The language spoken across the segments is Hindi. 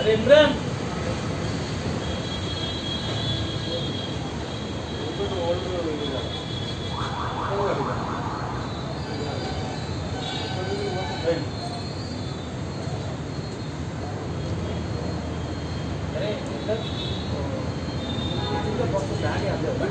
अरे Imran. có cục đá đẹp được vậy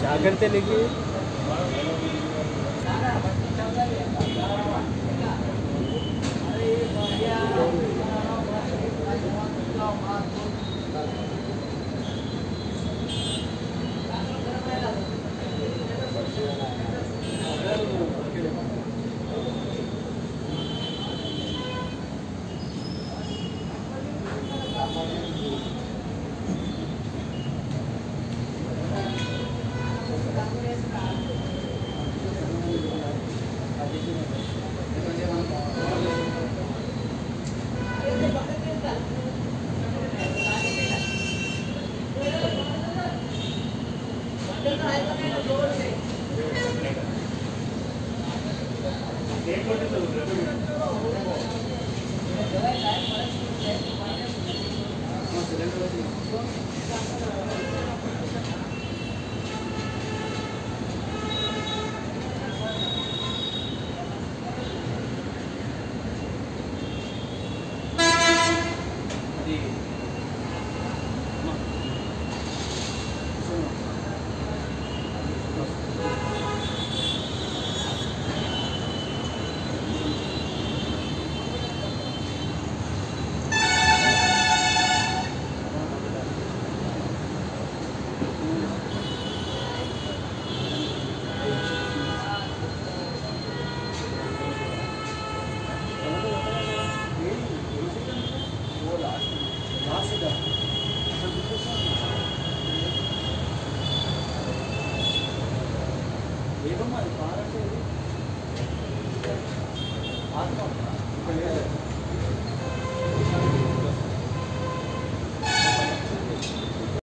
जागरते लेके Yeah. అది आत्मा।